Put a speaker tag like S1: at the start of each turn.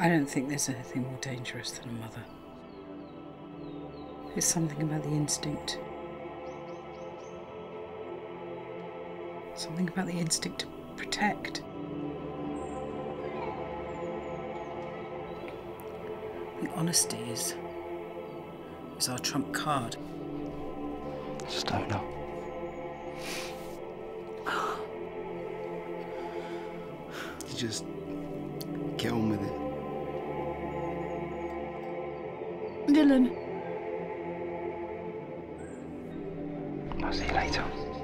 S1: I don't think there's anything more dangerous than a mother. It's something about the instinct. Something about the instinct to protect. The honesty is is our trump card.
S2: I just don't know.
S3: You just
S4: Dylan.
S2: I'll see you later.